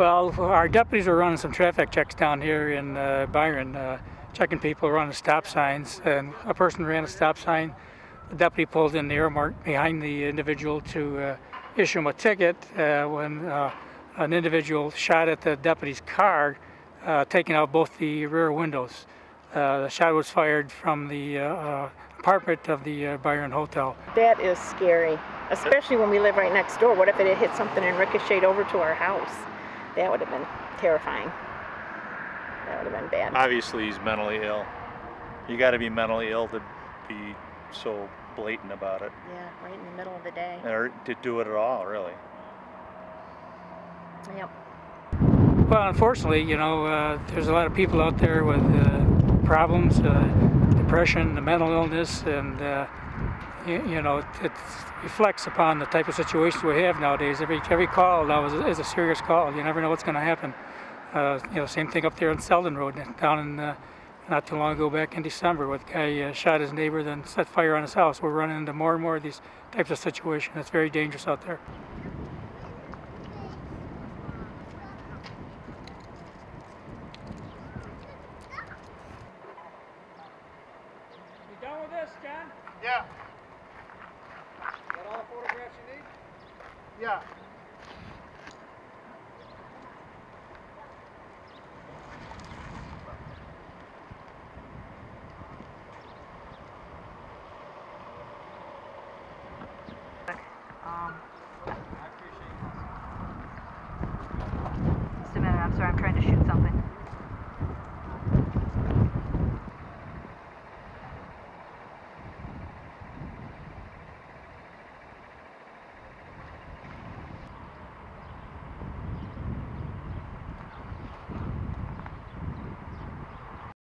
Well, our deputies were running some traffic checks down here in uh, Byron, uh, checking people running stop signs, and a person ran a stop sign. The deputy pulled in the Arrow Mart behind the individual to uh, issue him a ticket uh, when uh, an individual shot at the deputy's car, uh, taking out both the rear windows. The shot was fired from the apartment of the Byron Hotel. That is scary, especially when we live right next door. What if it hit something and ricocheted over to our house? That would have been terrifying. That would have been bad. Obviously, he's mentally ill. You got to be mentally ill to be so blatant about it, Yeah, right in the middle of the day. or to do it at all, really. Yep. Well, unfortunately, you know, uh, there's a lot of people out there with uh, problems, uh, depression, the mental illness, and uh, you, you know, it, it reflects upon the type of situations we have nowadays. Every every call now is, is a serious call. You never know what's going to happen. Uh, you know, same thing up there on Selden Road, down in uh, not too long ago back in December, with a guy uh, shot his neighbor, then set fire on his house. We're running into more and more of these types of situations. It's very dangerous out there. You done with this, John? Yeah, Got all photographs you need? Yeah. Um, Just a minute, I'm sorry, I'm trying